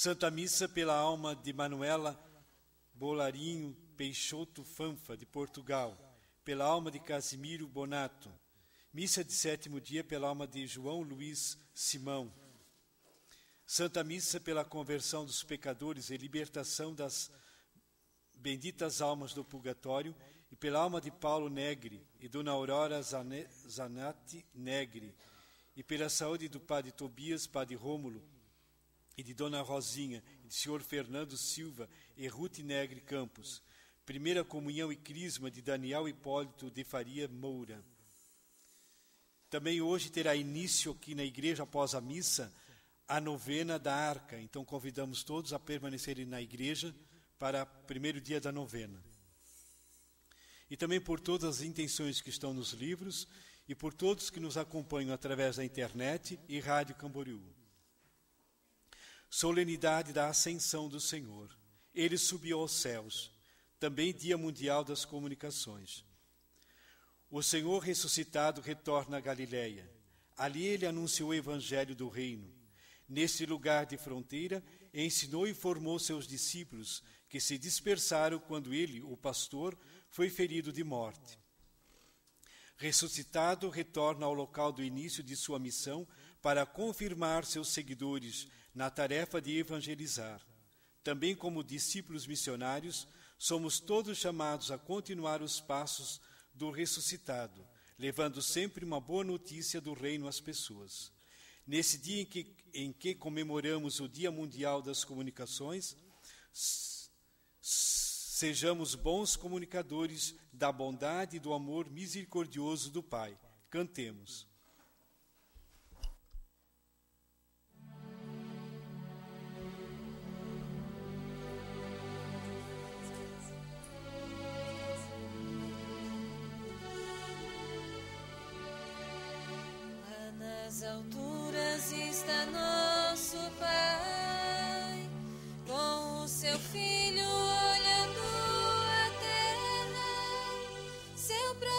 Santa Missa pela alma de Manuela Bolarinho Peixoto Fanfa, de Portugal, pela alma de Casimiro Bonato. Missa de sétimo dia pela alma de João Luiz Simão. Santa Missa pela conversão dos pecadores e libertação das benditas almas do purgatório e pela alma de Paulo Negri e Dona Aurora Zanatti Negri e pela saúde do padre Tobias, padre Rômulo e de Dona Rosinha e de senhor Fernando Silva e Ruth Negri Campos. Primeira comunhão e crisma de Daniel Hipólito de Faria Moura. Também hoje terá início aqui na igreja após a missa a novena da Arca. Então convidamos todos a permanecerem na igreja para o primeiro dia da novena. E também por todas as intenções que estão nos livros e por todos que nos acompanham através da internet e Rádio Camboriú. Solenidade da Ascensão do Senhor. Ele subiu aos céus. Também Dia Mundial das Comunicações. O Senhor ressuscitado retorna a Galiléia. Ali ele anunciou o evangelho do reino. Nesse lugar de fronteira, ensinou e formou seus discípulos, que se dispersaram quando ele, o pastor, foi ferido de morte. Ressuscitado, retorna ao local do início de sua missão para confirmar seus seguidores na tarefa de evangelizar. Também, como discípulos missionários, somos todos chamados a continuar os passos do ressuscitado, levando sempre uma boa notícia do reino às pessoas. Nesse dia em que, em que comemoramos o Dia Mundial das Comunicações, sejamos bons comunicadores da bondade e do amor misericordioso do Pai. Cantemos. Nas alturas está nosso Pai, com o seu Filho olhando a terra, seu próprio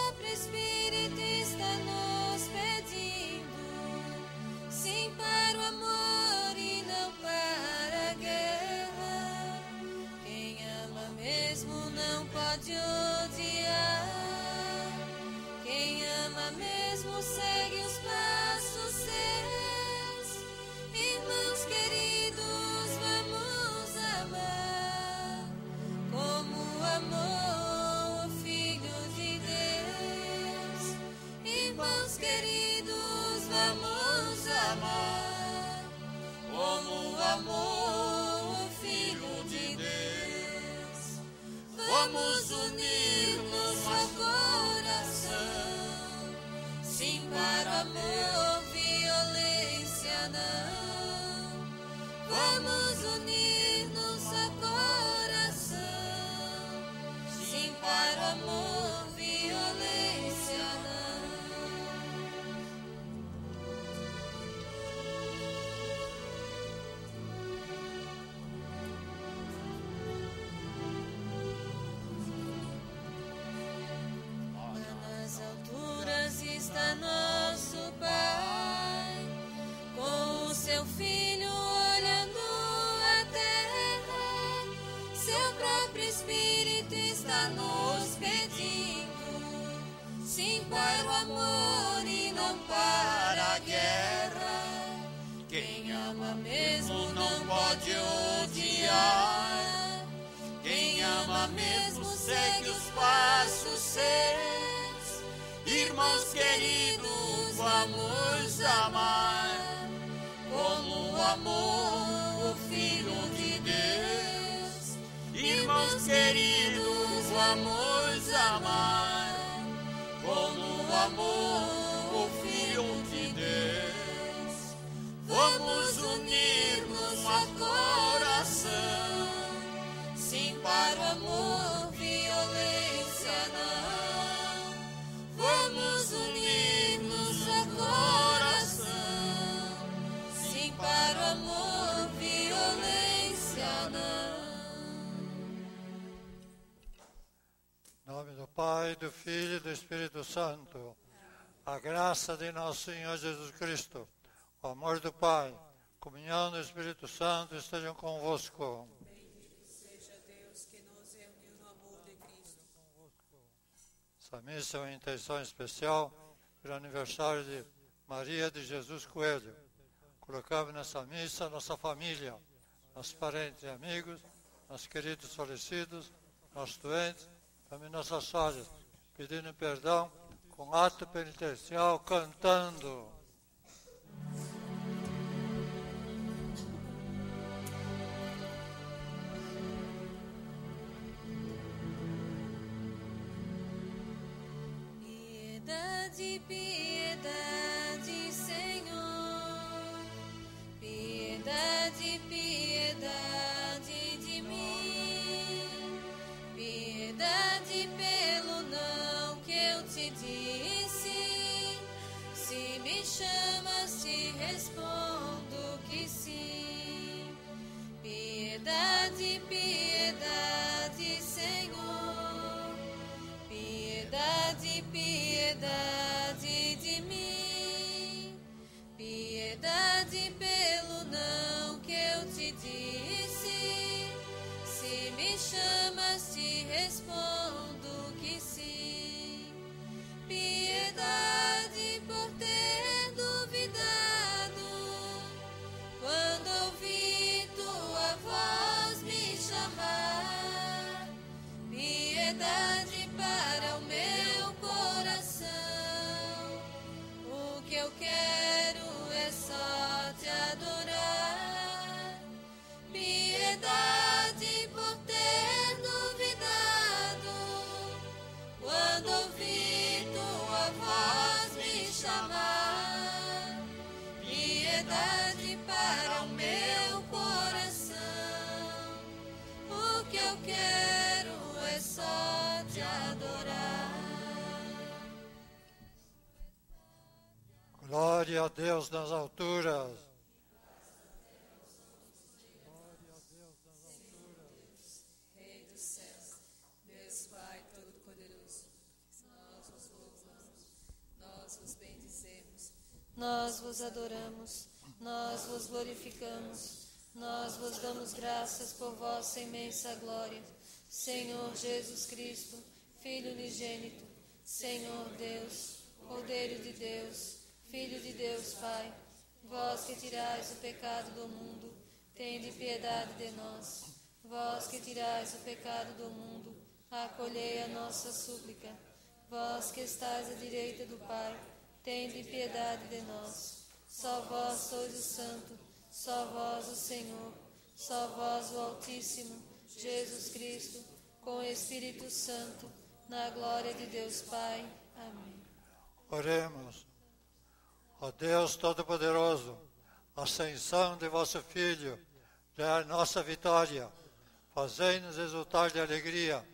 Santo, a graça de nosso Senhor Jesus Cristo, o amor do Pai, comunhão do Espírito Santo estejam convosco. Seja Deus que nos no amor de Cristo. Essa missa é uma intenção especial para o aniversário de Maria de Jesus Coelho. Colocamos nessa missa nossa família, nossos parentes e amigos, nossos queridos falecidos, nossos doentes, também nossas falhas, pedindo perdão com ato penitencial, cantando. Piedade, piedade, Glória a Deus nas alturas. Rei dos céus, Deus Pai Todo-Poderoso, nós vos louvamos, nós vos bendizemos, nós vos adoramos, nós vos glorificamos, nós vos damos graças por vossa imensa glória, Senhor Jesus Cristo, Filho unigênito, Senhor Deus, Cordeiro de Deus, Filho de Deus Pai, vós que tirais o pecado do mundo, tende piedade de nós. Vós que tirais o pecado do mundo, acolhei a nossa súplica. Vós que estáis à direita do Pai, tende piedade de nós. Só vós sois o Santo, só vós o Senhor, só vós o Altíssimo, Jesus Cristo, com o Espírito Santo, na glória de Deus Pai. Amém. Oremos. Ó Deus Todo-Poderoso, ascensão de vosso Filho é a nossa vitória. Fazei-nos exultar de alegria,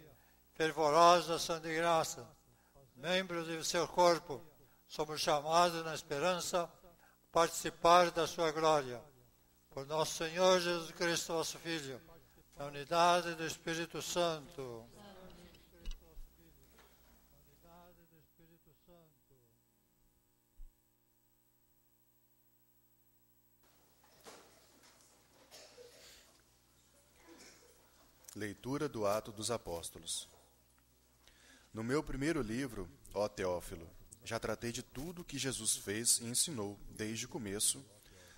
fervorosa ação de graça. Membros do seu corpo, somos chamados na esperança a participar da sua glória. Por nosso Senhor Jesus Cristo, vosso Filho, na unidade do Espírito Santo. Leitura do Ato dos Apóstolos. No meu primeiro livro, ó Teófilo, já tratei de tudo o que Jesus fez e ensinou, desde o começo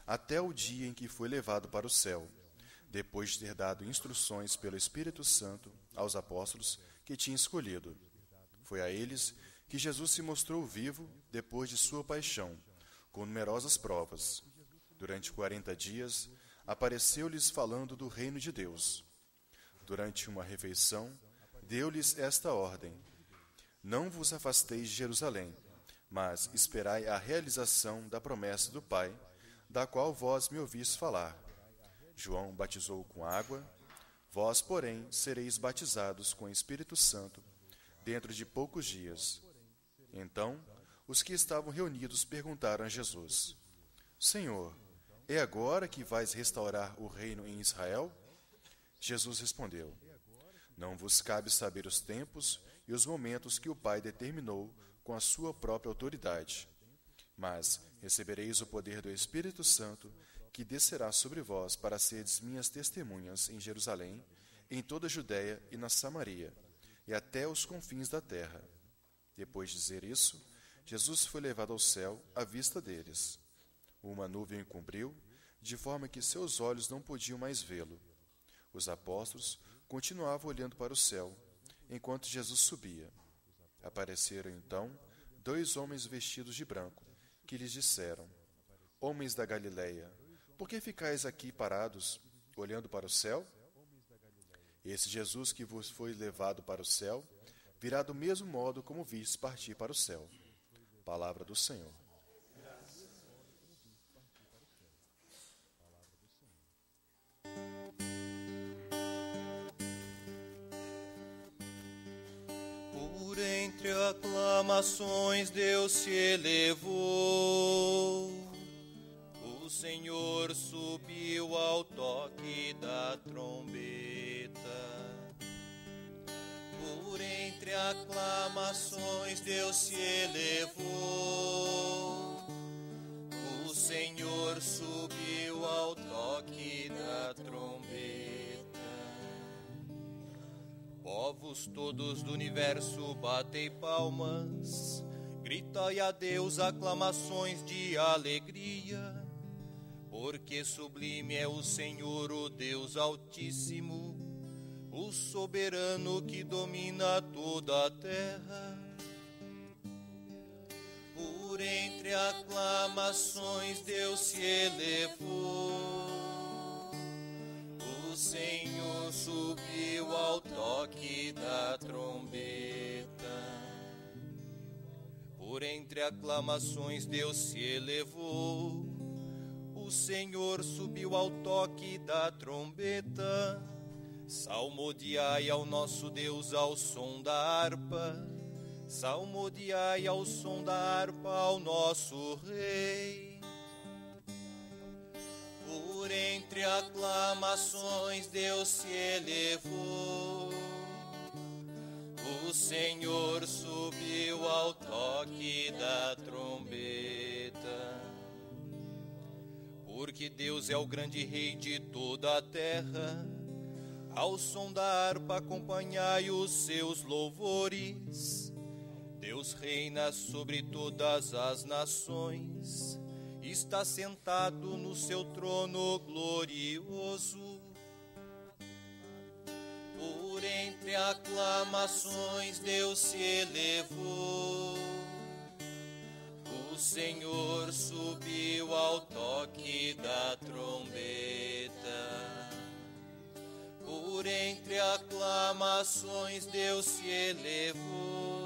até o dia em que foi levado para o céu, depois de ter dado instruções pelo Espírito Santo aos apóstolos que tinha escolhido. Foi a eles que Jesus se mostrou vivo depois de sua paixão, com numerosas provas. Durante quarenta dias, apareceu-lhes falando do reino de Deus. Durante uma refeição, deu-lhes esta ordem: Não vos afasteis de Jerusalém, mas esperai a realização da promessa do Pai, da qual vós me ouvis falar. João batizou com água, vós, porém, sereis batizados com o Espírito Santo dentro de poucos dias. Então, os que estavam reunidos perguntaram a Jesus: Senhor, é agora que vais restaurar o reino em Israel? Jesus respondeu: Não vos cabe saber os tempos e os momentos que o Pai determinou com a sua própria autoridade. Mas recebereis o poder do Espírito Santo que descerá sobre vós para seres minhas testemunhas em Jerusalém, em toda a Judéia e na Samaria, e até os confins da terra. Depois de dizer isso, Jesus foi levado ao céu à vista deles. Uma nuvem o cobriu, de forma que seus olhos não podiam mais vê-lo. Os apóstolos continuavam olhando para o céu, enquanto Jesus subia. Apareceram então dois homens vestidos de branco, que lhes disseram: Homens da Galileia, por que ficais aqui parados, olhando para o céu? Esse Jesus que vos foi levado para o céu, virá do mesmo modo como vistes partir para o céu. Palavra do Senhor. Entre aclamações Deus se elevou. O Senhor subiu ao toque da trombeta. Por entre aclamações Deus se elevou. O Senhor subiu Povos todos do universo, batei palmas, gritai a Deus aclamações de alegria, porque sublime é o Senhor, o Deus Altíssimo, o soberano que domina toda a terra. Por entre aclamações Deus se elevou. Senhor subiu ao toque da trombeta. Por entre aclamações Deus se elevou. O Senhor subiu ao toque da trombeta. Salmodiai ao nosso Deus ao som da harpa. Salmodiai ao som da harpa ao nosso Rei. Por entre aclamações Deus se elevou. O Senhor subiu ao toque da trombeta. Porque Deus é o grande rei de toda a terra. Ao som da harpa acompanhai os seus louvores. Deus reina sobre todas as nações está sentado no seu trono glorioso. Por entre aclamações Deus se elevou. O Senhor subiu ao toque da trombeta. Por entre aclamações Deus se elevou.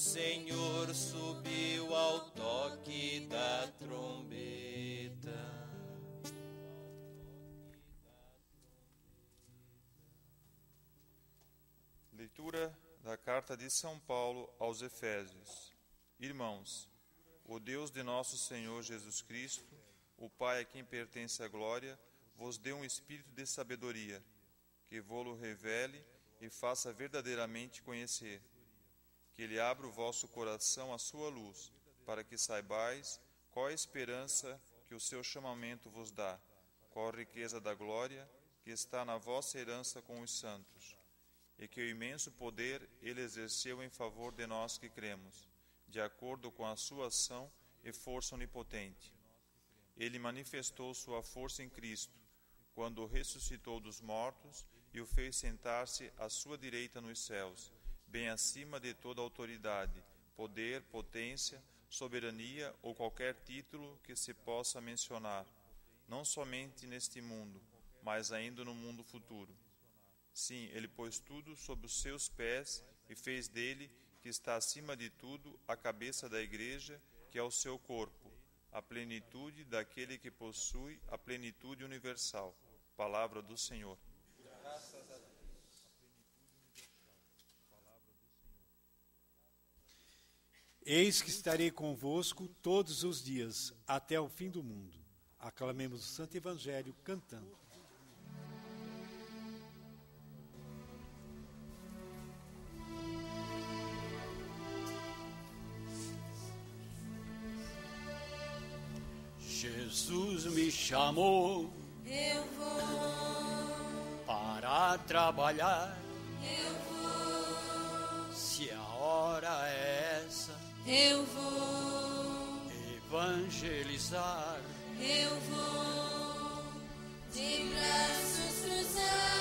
Senhor subiu ao toque da trombeta. Leitura da carta de São Paulo aos Efésios. Irmãos, o Deus de nosso Senhor Jesus Cristo, o Pai a quem pertence a glória, vos dê um espírito de sabedoria, que vô-lo revele e faça verdadeiramente conhecer. Que ele abra o vosso coração à sua luz, para que saibais qual a esperança que o seu chamamento vos dá, qual a riqueza da glória que está na vossa herança com os santos, e que o imenso poder ele exerceu em favor de nós que cremos, de acordo com a sua ação e força onipotente. Ele manifestou sua força em Cristo, quando o ressuscitou dos mortos e o fez sentar-se à sua direita nos céus, bem acima de toda autoridade, poder, potência, soberania ou qualquer título que se possa mencionar, não somente neste mundo, mas ainda no mundo futuro. Sim, ele pôs tudo sob os seus pés e fez dele, que está acima de tudo, a cabeça da igreja, que é o seu corpo, a plenitude daquele que possui a plenitude universal. Palavra do Senhor. Eis que estarei convosco todos os dias, até o fim do mundo. Aclamemos o Santo Evangelho cantando. Jesus me chamou eu vou, para trabalhar. eu vou, Se a hora é eu vou, evangelizar. eu vou. De braços cruzados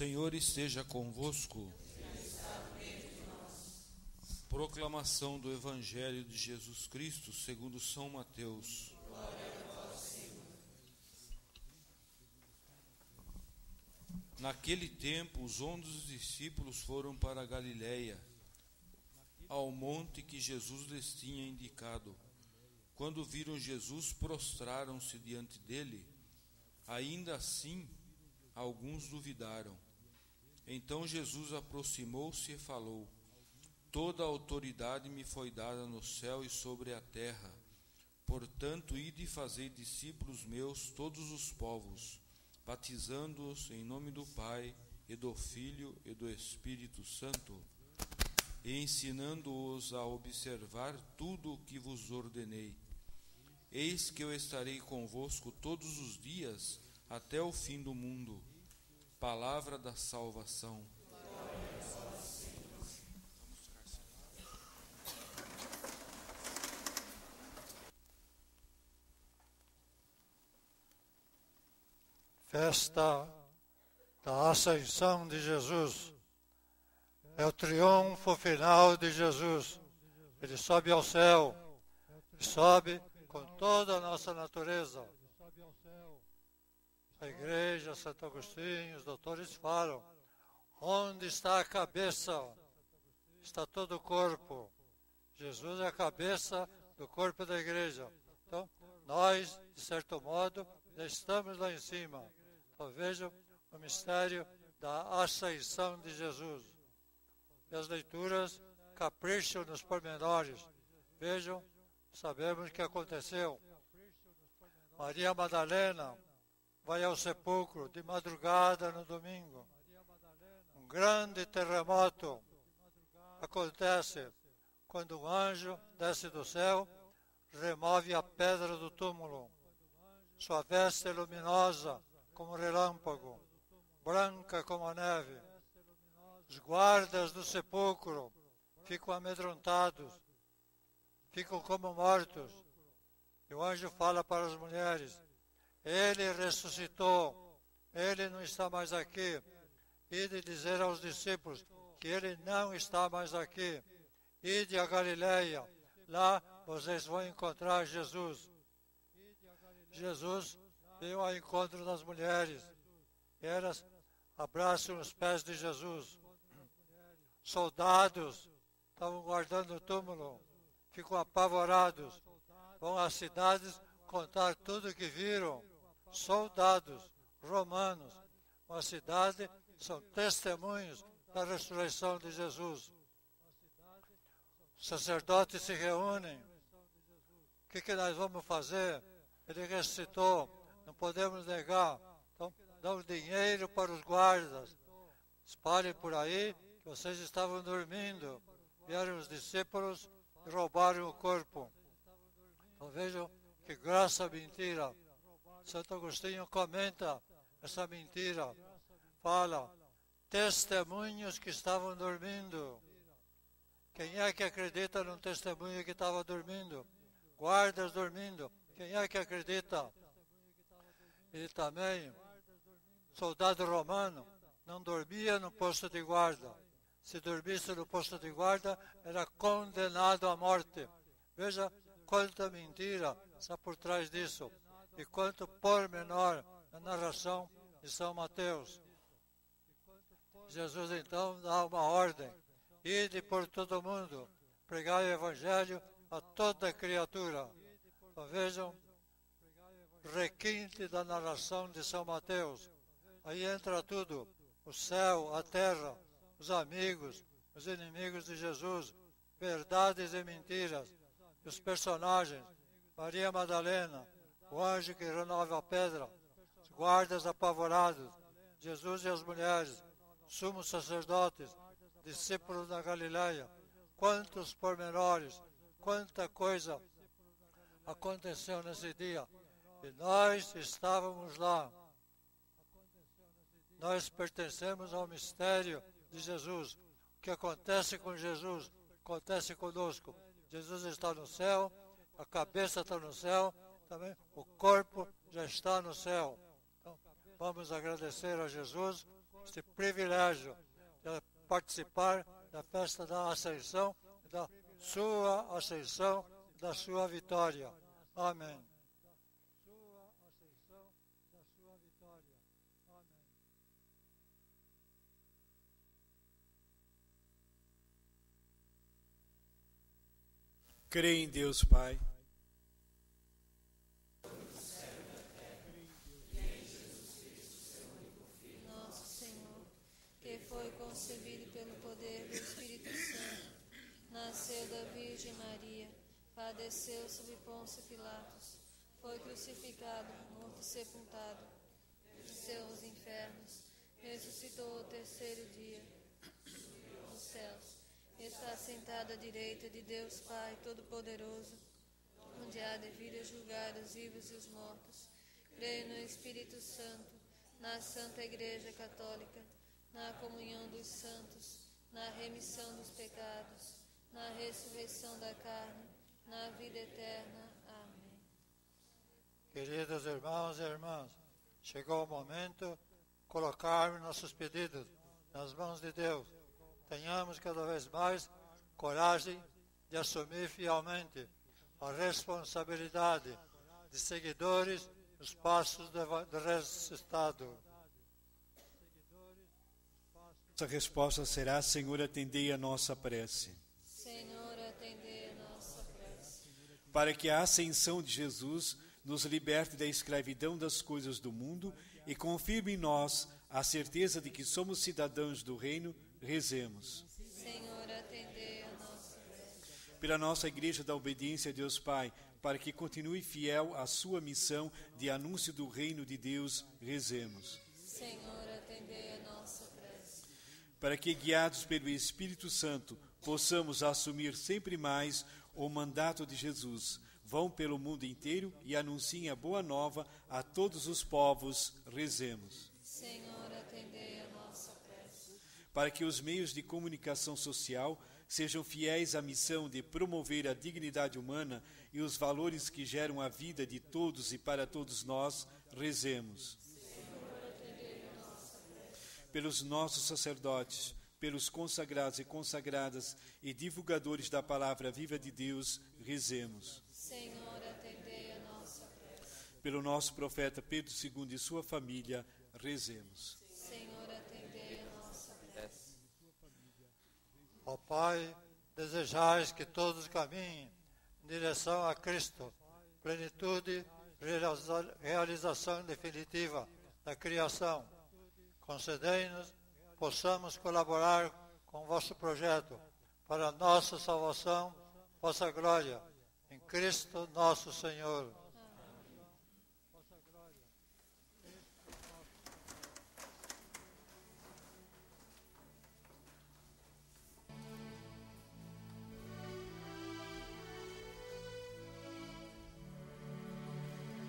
Senhor esteja convosco. Proclamação do Evangelho de Jesus Cristo segundo São Mateus. Naquele tempo, os onze discípulos foram para Galiléia, ao monte que Jesus lhes tinha indicado. Quando viram Jesus, prostraram-se diante dele. Ainda assim, alguns duvidaram. Então Jesus aproximou-se e falou: Toda a autoridade me foi dada no céu e sobre a terra. Portanto, ide e fazei discípulos meus todos os povos, batizando-os em nome do Pai e do Filho e do Espírito Santo, e ensinando-os a observar tudo o que vos ordenei. Eis que eu estarei convosco todos os dias até o fim do mundo. Palavra da salvação. Festa da Ascensão de Jesus. É o triunfo final de Jesus. Ele sobe ao céu. E sobe com toda a nossa natureza. A igreja, Santo Agostinho, os doutores falam: onde está a cabeça? Está todo o corpo. Jesus é a cabeça do corpo da igreja. Então, nós, de certo modo, já estamos lá em cima. Então, vejam o mistério da ascensão de Jesus. E as leituras capricham nos pormenores. Vejam, sabemos o que aconteceu. Maria Madalena vai ao sepulcro de madrugada no domingo. Um grande terremoto acontece quando um anjo desce do céu, remove a pedra do túmulo. Sua veste é luminosa como relâmpago, branca como a neve. Os guardas do sepulcro ficam amedrontados, ficam como mortos. E o anjo fala para as mulheres: Ele ressuscitou, ele não está mais aqui. Ide dizer aos discípulos que ele não está mais aqui. Ide a Galileia, lá vocês vão encontrar Jesus. Jesus veio ao encontro das mulheres. Elas abraçam os pés de Jesus. Soldados estavam guardando o túmulo, ficam apavorados. Vão às cidades contar tudo o que viram. Soldados romanos, uma cidade, são testemunhos da ressurreição de Jesus. Sacerdotes se reúnem. O que, que nós vamos fazer? Ele ressuscitou, não podemos negar. Então, dão dinheiro para os guardas. Espalhem por aí que vocês estavam dormindo. Vieram os discípulos e roubaram o corpo. Então vejam que graça mentira. Santo Agostinho comenta essa mentira. Fala, testemunhos que estavam dormindo. Quem é que acredita num testemunho que estava dormindo? Guardas dormindo. Quem é que acredita? E também, soldado romano não dormia no posto de guarda. Se dormisse no posto de guarda, era condenado à morte. Veja quanta mentira está por trás disso e quanto pormenor na narração de São Mateus. Jesus então dá uma ordem: ide por todo mundo, pregai o Evangelho a toda criatura. vejam requinte da narração de São Mateus. Aí entra tudo: o céu, a terra, os amigos, os inimigos de Jesus, verdades e mentiras, os personagens, Maria Madalena, o anjo que renova a pedra, os guardas apavorados, Jesus e as mulheres, sumos sacerdotes, discípulos da Galileia, quantos pormenores, quanta coisa aconteceu nesse dia. E nós estávamos lá. Nós pertencemos ao mistério de Jesus. O que acontece com Jesus acontece conosco. Jesus está no céu, a cabeça está no céu, também o corpo já está no céu. Então, vamos agradecer a Jesus este privilégio de participar da festa da Ascensão, da sua ascensão, da sua vitória. Amém. Creio em Deus Pai. Nosso Senhor, que foi concebido pelo poder do Espírito Santo, nasceu da Virgem Maria, padeceu sob Pôncio Pilatos, foi crucificado, morto e sepultado, desceu aos infernos, ressuscitou o terceiro dia, nos céus, está sentado à direita de Deus Pai Todo-Poderoso, onde há de vir a julgar os vivos e os mortos. Creio no Espírito Santo, na Santa Igreja Católica, na comunhão dos santos, na remissão dos pecados, na ressurreição da carne, na vida eterna. Amém. Queridos irmãos e irmãs, chegou o momento de colocarmos nossos pedidos nas mãos de Deus. Tenhamos cada vez mais coragem de assumir fielmente a responsabilidade de seguidores dos passos do ressuscitado. Nossa resposta será: Senhor, atendei a nossa prece. Para que a ascensão de Jesus nos liberte da escravidão das coisas do mundo e confirme em nós a certeza de que somos cidadãos do reino, rezemos. Senhor, atendei a nossa. Pela nossa Igreja da Obediência a Deus Pai, para que continue fiel à sua missão de anúncio do reino de Deus, rezemos. Senhor, atendei a nossa prece. Para que, guiados pelo Espírito Santo, possamos assumir sempre mais o mandato de Jesus. Vão pelo mundo inteiro e anunciem a boa nova a todos os povos, rezemos. Senhor, atendei a nossa prece. Para que os meios de comunicação social sejam fiéis à missão de promover a dignidade humana e os valores que geram a vida de todos e para todos nós, rezemos. Pelos nossos sacerdotes, pelos consagrados e consagradas e divulgadores da palavra viva de Deus, rezemos. Senhor, atendei a nossa prece. Pelo nosso profeta Pedro II e sua família, rezemos. Senhor, atendei a nossa prece. Ó Pai, desejais que todos caminhem em direção a Cristo, plenitude, realiza- realização definitiva da criação. Concedei-nos, possamos colaborar com o vosso projeto para a nossa salvação, vossa glória, em Cristo nosso Senhor.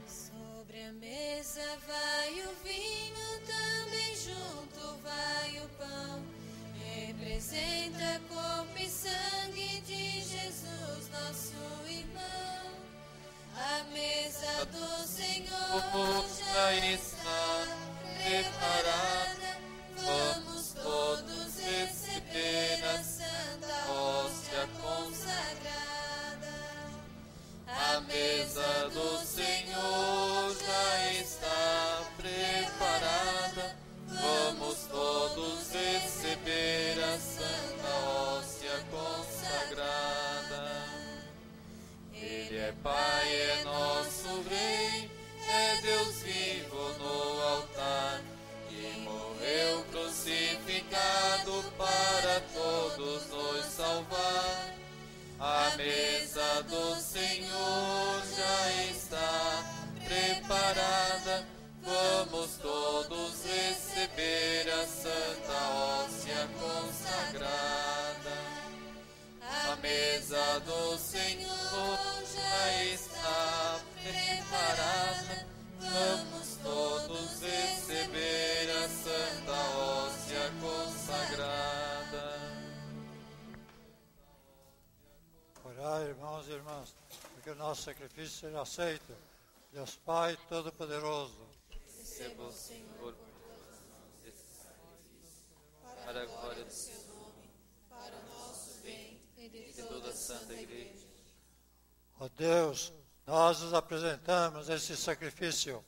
Sobre a mesa vai Representa corpo e sangue de Jesus, nosso irmão. A mesa do Senhor já à mesa do nosso sacrifício seja aceito. Deus Pai Todo-Poderoso, Receba o Senhor por tuas mãos, para a glória do seu nome, para o nosso bem e de toda a santa igreja. Ó Deus, nós nos apresentamos esse sacrifício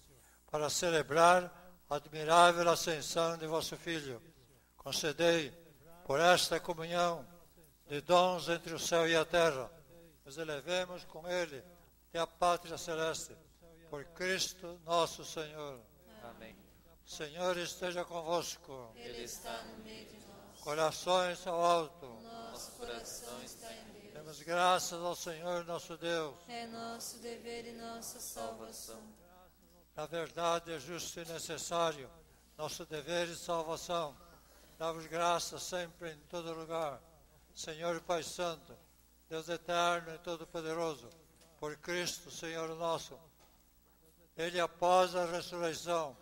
para celebrar a admirável ascensão de vosso Filho. Concedei, por esta comunhão de dons entre o céu e a terra, nos elevemos com Ele até a pátria celeste, por Cristo nosso Senhor. Amém. O Senhor esteja convosco. Ele está no meio de nós. Corações ao alto. Nosso coração está em Deus. Demos graças ao Senhor nosso Deus. É nosso dever e nossa salvação. Na verdade, é justo e necessário nosso dever e salvação. Damos graças sempre em todo lugar. Senhor Pai Santo, Deus eterno e todo-poderoso, por Cristo, Senhor nosso. Ele, após a ressurreição,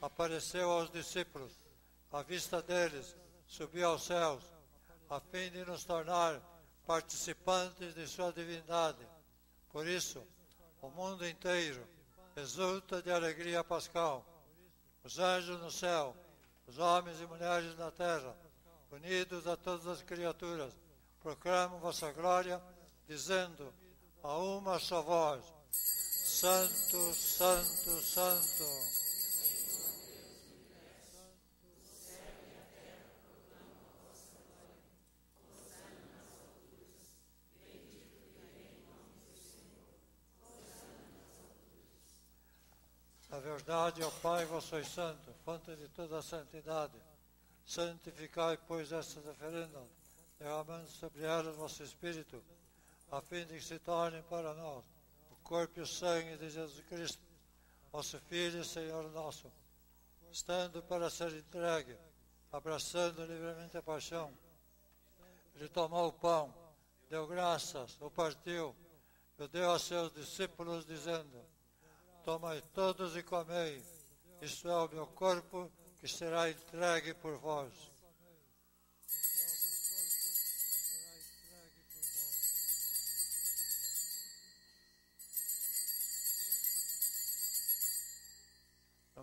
apareceu aos discípulos. À vista deles, subiu aos céus, a fim de nos tornar participantes de sua divindade. Por isso, o mundo inteiro exulta de alegria pascal. Os anjos no céu, os homens e mulheres na terra, unidos a todas as criaturas, proclamam vossa glória, dizendo a uma só voz: Santo, Santo, Santo. Na verdade, ó Pai, vós sois santo, fonte de toda a santidade. Santificai, pois, estas oferendas, derramando sobre elas vosso Espírito, a fim de que se tornem para nós o corpo e o sangue de Jesus Cristo, vosso Filho e Senhor nosso, estando para ser entregue, abraçando livremente a paixão. Ele tomou o pão, deu graças, o partiu, e o deu a seus discípulos, dizendo: Tomai todos e comei, isto é o meu corpo que será entregue por vós.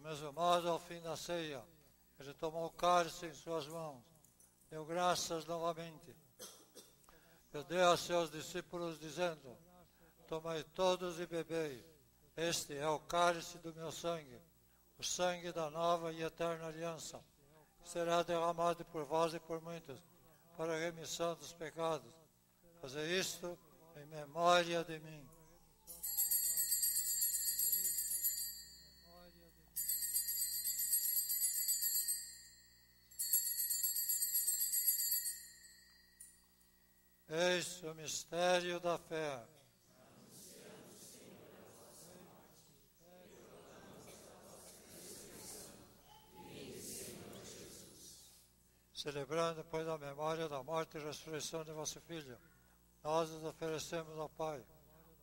Do mesmo modo, ao fim da ceia, ele tomou o cálice em suas mãos, deu graças novamente, e deu a seus discípulos, dizendo: Tomai todos e bebei. Este é o cálice do meu sangue, o sangue da nova e eterna aliança, que será derramado por vós e por muitos, para a remissão dos pecados. Fazer isto em memória de mim. Eis o mistério da fé. Celebrando, pois, a memória da morte e ressurreição de vosso Filho, nós nos oferecemos ao Pai,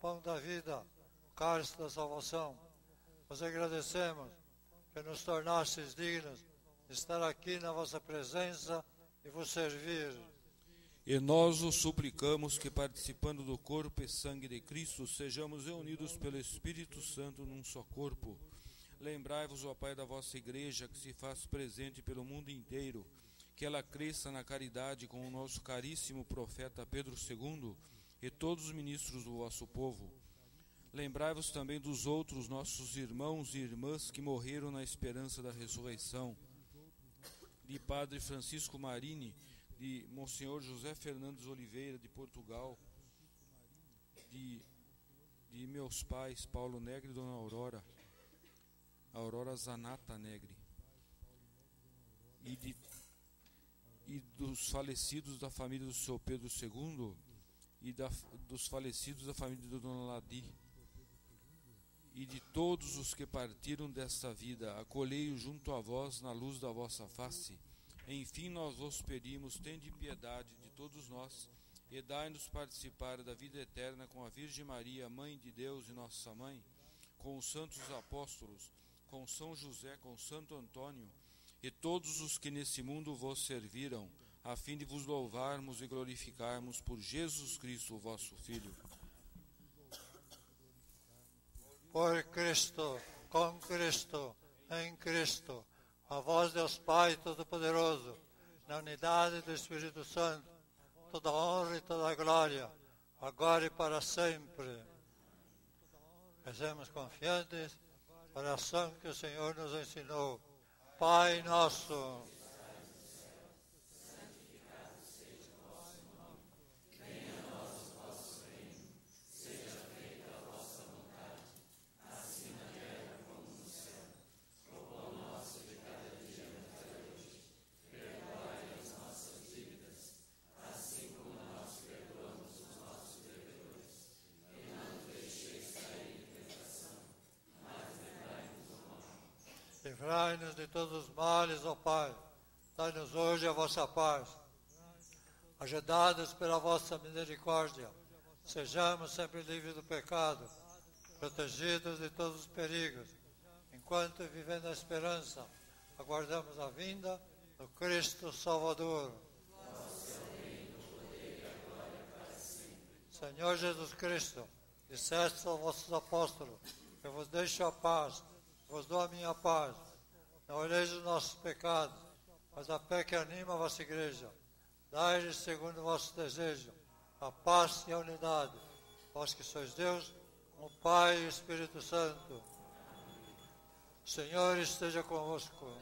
pão da vida, o cálice da salvação. Vos agradecemos que nos tornastes dignos de estar aqui na vossa presença e vos servir. E nós os suplicamos que, participando do corpo e sangue de Cristo, sejamos reunidos pelo Espírito Santo num só corpo. Lembrai-vos, ó Pai, da vossa igreja que se faz presente pelo mundo inteiro, que ela cresça na caridade com o nosso caríssimo profeta Pedro II e todos os ministros do vosso povo. Lembrai-vos também dos outros nossos irmãos e irmãs que morreram na esperança da ressurreição, de Padre Francisco Marini, de Monsenhor José Fernandes Oliveira, de Portugal, de, de meus pais, Paulo Negre e Dona Aurora, Aurora Zanata Negre, e, de, e dos falecidos da família do seu Pedro II e da, dos falecidos da família do Dona Ladi, e de todos os que partiram desta vida, acolhei-o junto a vós na luz da vossa face. Enfim, nós vos pedimos, tende piedade de todos nós e dai-nos participar da vida eterna com a Virgem Maria, Mãe de Deus e Nossa Mãe, com os santos apóstolos, com São José, com Santo Antônio e todos os que nesse mundo vos serviram, a fim de vos louvarmos e glorificarmos por Jesus Cristo, vosso Filho. por Cristo, com Cristo, em Cristo, a vós, Deus Pai Todo-Poderoso, na unidade do Espírito Santo, toda honra e toda glória, agora e para sempre. Rezemos confiantes, oração que o Senhor nos ensinou. Pai nosso, Livrai-nos de todos os males, ó Pai. Dai-nos hoje a vossa paz. Ajudados pela vossa misericórdia, sejamos sempre livres do pecado, protegidos de todos os perigos, enquanto vivendo a esperança, aguardamos a vinda do Cristo Salvador. Senhor Jesus Cristo, disseste aos vossos apóstolos: Eu vos deixo a paz, vos dou a minha paz. Não olheis os nossos pecados, mas a fé que anima a vossa igreja. Dai-lhes, segundo o vosso desejo, a paz e a unidade. Vós que sois Deus, o Pai e o Espírito Santo. Senhor esteja convosco.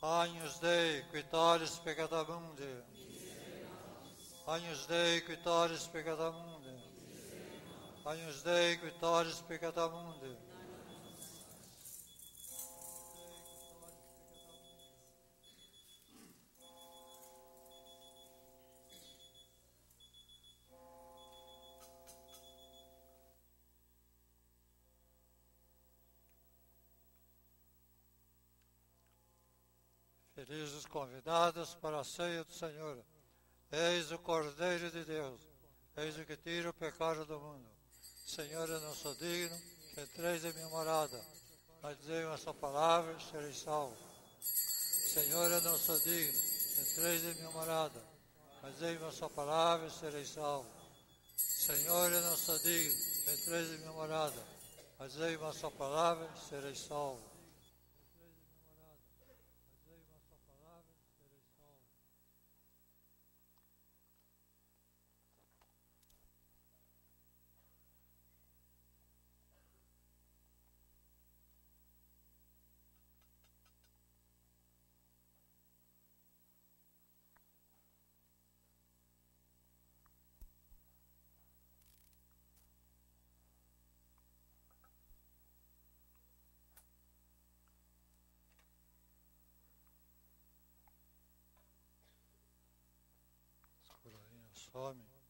Agnus Dei, quitoris peccata mundi. Agnus Dei, quitoris peccata mundi. Agnus Dei, quitoris peccata mundi. Felizes os convidados para a ceia do Senhor. Eis o Cordeiro de Deus. Eis o que tira o pecado do mundo. Senhor, eu não sou digno que entreis em minha morada, mas uma só palavra e serei salvo. Senhor, eu não sou digno que entreis em minha morada, mas uma só palavra e serei salvo. Senhor, eu não sou digno que entreis em minha morada, mas uma só palavra e serei salvo. Some.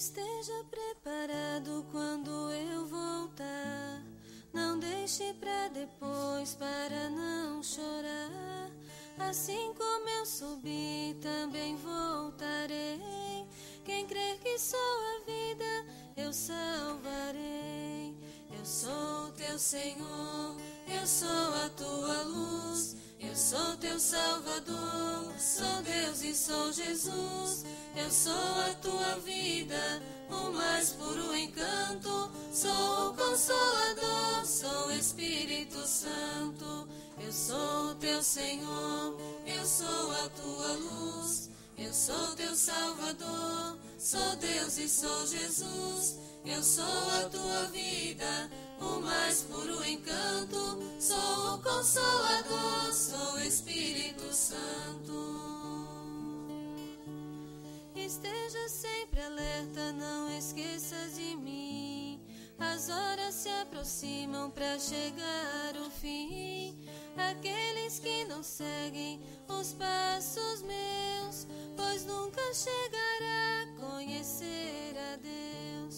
Esteja preparado quando eu voltar. Não deixe pra depois para não chorar. Assim como eu subi, também voltarei. Quem crer que sou a vida, eu salvarei. Eu sou teu Senhor, eu sou a tua luz. Sou teu Salvador, sou Deus e sou Jesus. Eu sou a tua vida, o mais puro encanto. Sou o consolador, sou o Espírito Santo. Eu sou teu Senhor, eu sou a tua luz. Eu sou teu Salvador, sou Deus e sou Jesus. Eu sou a tua vida, o mais puro encanto. Sou o consolador, sou o Espírito Santo. Esteja sempre alerta, não esqueça de mim. As horas se aproximam para chegar o fim. Aqueles que não seguem os passos meus, pois nunca chegará a conhecer a Deus.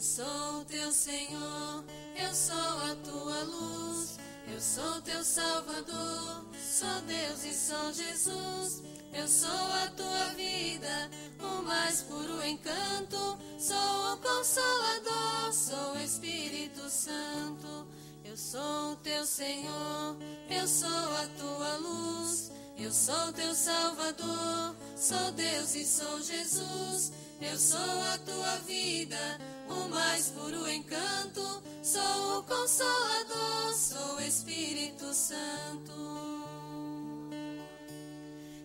Sou teu Senhor, eu sou a tua luz. Eu sou teu Salvador, sou Deus e sou Jesus. Eu sou a tua vida, o mais puro encanto. Sou o Consolador, sou o Espírito Santo. Eu sou teu Senhor, eu sou a tua luz. Eu sou teu Salvador, sou Deus e sou Jesus. Eu sou a tua vida, o mais puro encanto. Sou o Consolador, sou o Espírito Santo.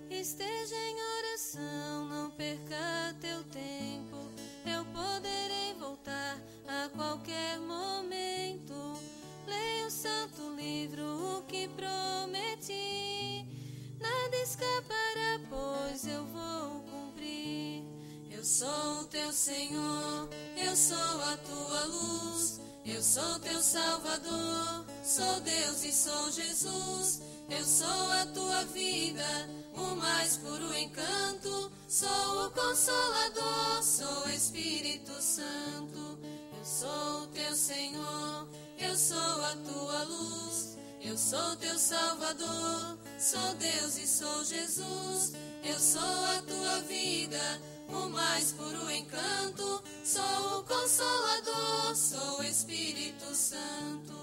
Esteja em oração, não perca teu tempo. Eu poderei voltar a qualquer momento. Leia o santo livro, o que prometi. Nada escapará, pois eu vou. Eu sou teu Senhor, eu sou a tua luz. Eu sou teu Salvador, sou Deus e sou Jesus. Eu sou a tua vida, o mais puro encanto. Sou o Consolador, sou o Espírito Santo. Eu sou teu Senhor, eu sou a tua luz. Eu sou teu Salvador, sou Deus e sou Jesus. Eu sou a tua vida, o mais puro encanto. Sou o Consolador, sou o Espírito Santo.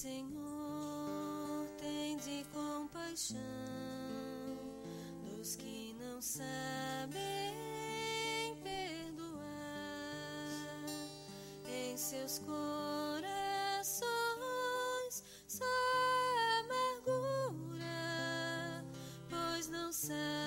Senhor, tem de compaixão dos que não sabem perdoar em seus corações só amargura, pois não sabem.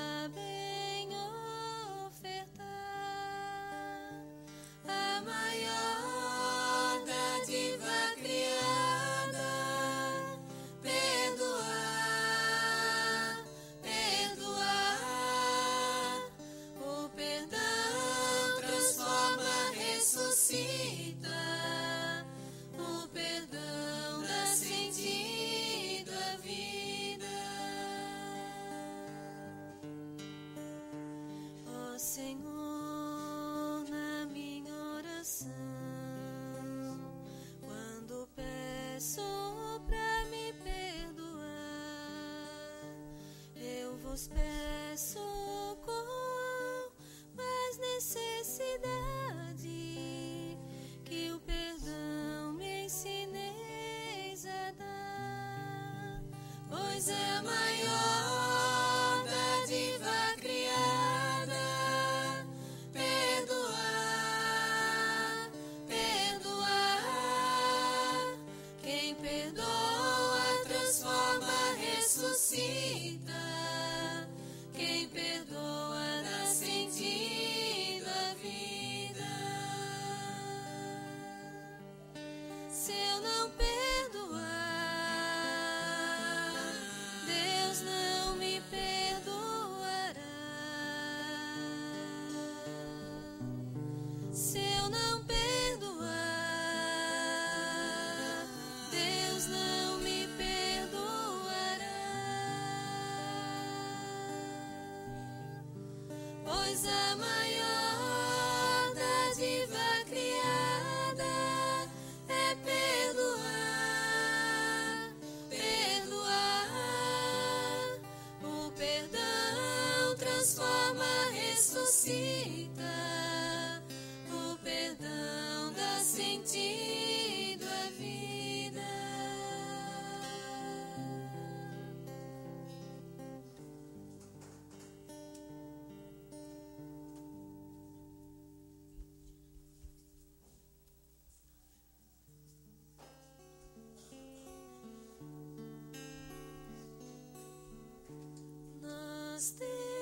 stay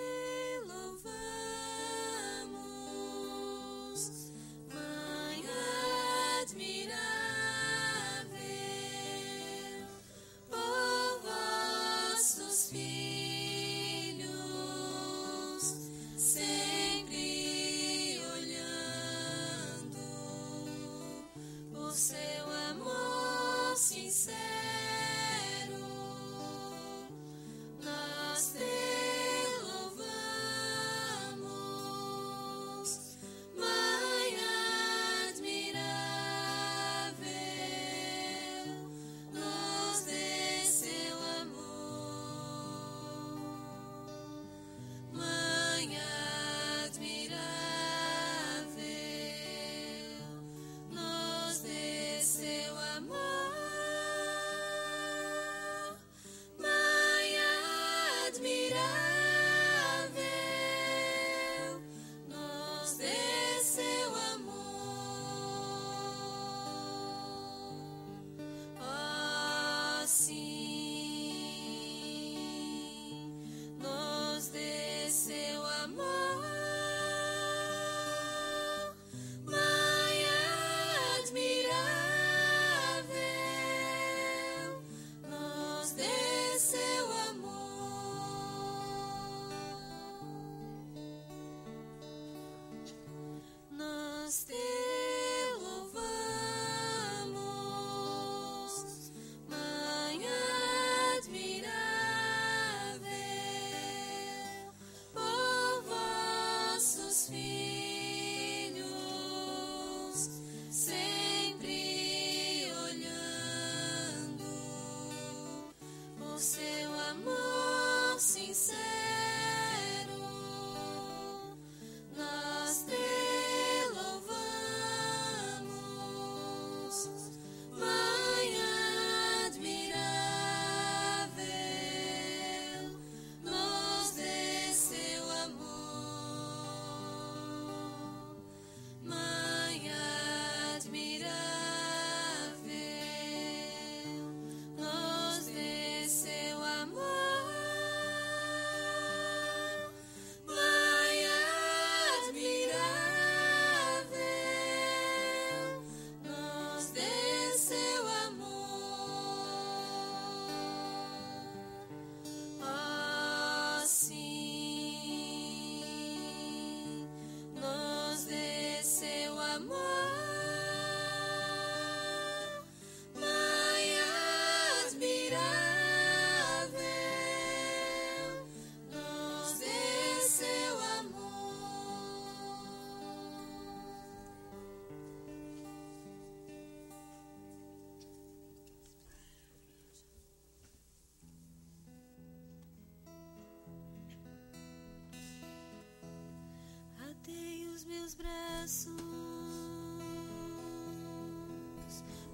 meus braços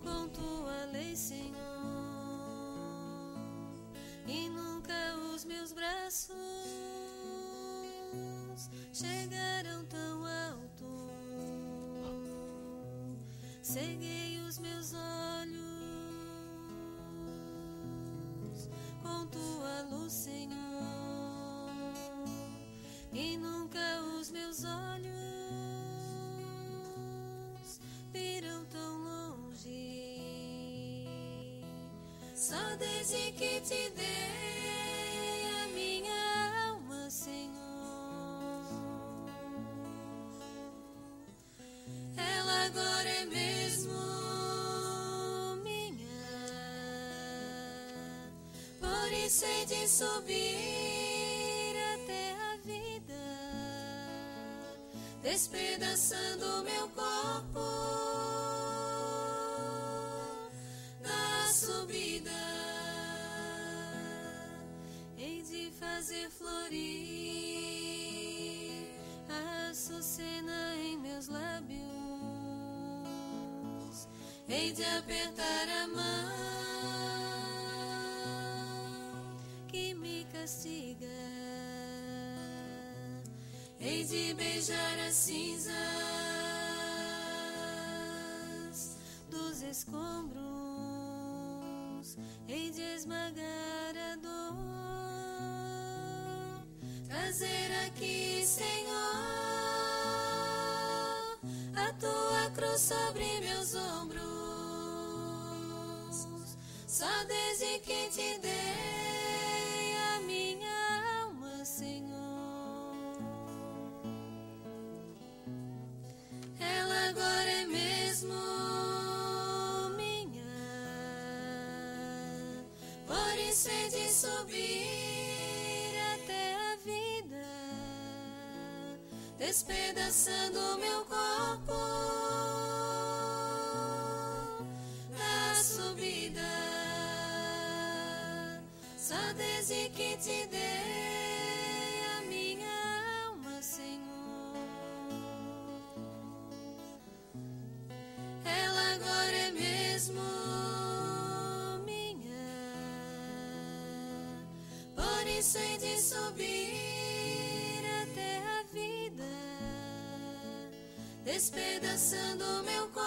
com tua lei, Senhor, e nunca os meus braços chegaram tão alto. Ceguei os meus olhos com tua luz, Senhor, e nunca Só desde que te dei a minha alma, Senhor, ela agora é mesmo minha. Por isso hei de subir até a vida, despedaçando meu corpo Hei de apertar a mão que me castiga. Hei de beijar as cinzas dos escombros. Hei de esmagar a dor. Trazer aqui, Senhor, a tua cruz sobre meus ombros. Só desde que te dei a minha alma, Senhor. Ela agora é mesmo minha. Por isso hei de subir até a vida, despedaçando meu corpo que te dei a minha alma, Senhor. Ela agora é mesmo minha. Por isso hei de subir até a vida, despedaçando meu corpo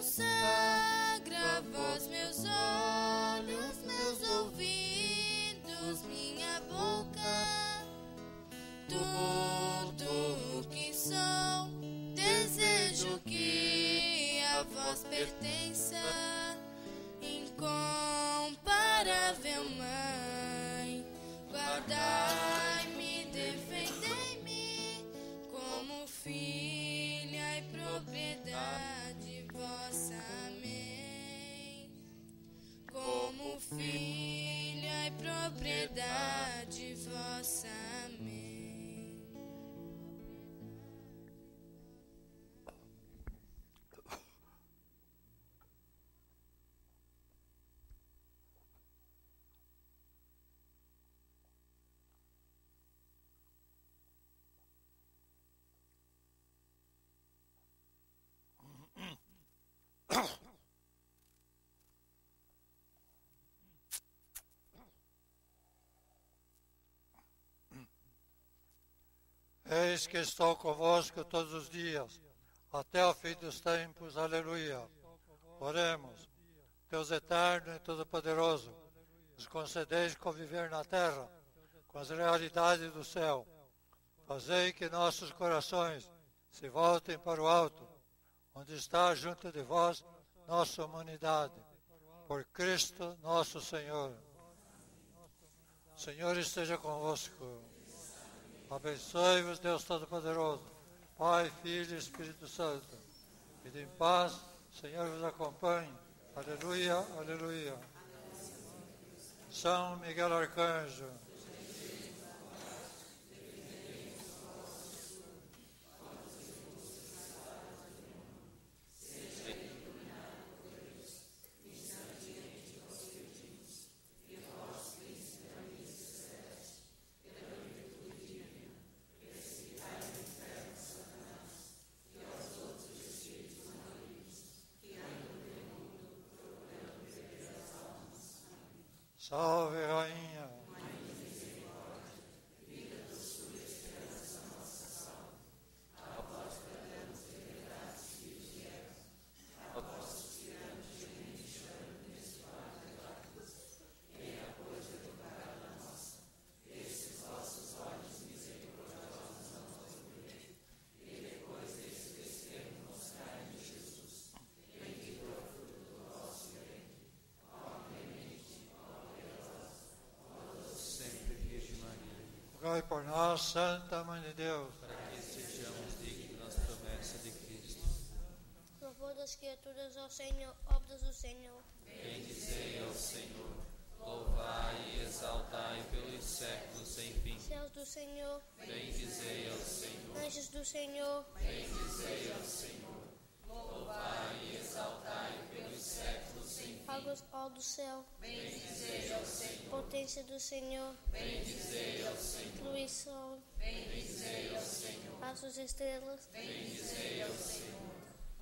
Consagra voz meus olhos, meus ouvidos, minha boca, tudo que sou. Desejo que a voz pertença, incomparável mãe. Guardai-me, filha e propriedade vossa. Eis que estou convosco todos os dias, até o fim dos tempos. Aleluia. Oremos. Deus eterno e todo-poderoso, nos concedeis conviver na terra com as realidades do céu. Fazei que nossos corações se voltem para o alto, onde está junto de vós nossa humanidade. Por Cristo nosso Senhor. Senhor esteja convosco. Abençoe-vos, Deus Todo-Poderoso, Pai, Filho e Espírito Santo. E em paz, Senhor vos acompanhe. Aleluia, aleluia. São Miguel Arcanjo. Salve, Rogai por nós, Santa Mãe de Deus. para que sejamos dignos das promessas de Cristo. Louvor das criaturas ao Senhor, obras do Senhor. Bendizei ao Senhor, louvai e exaltai pelos séculos sem fim. Céus do Senhor, Bendizei ao Senhor, anjos do Senhor, bendizei ao Senhor, louvai e exaltai pelos séculos águas ó do céu. Bendizei ao Senhor, Potência do Senhor, bendizei ao Senhor, luz sol, bendizei ao Senhor, astros e estrelas, bendizei ao Senhor,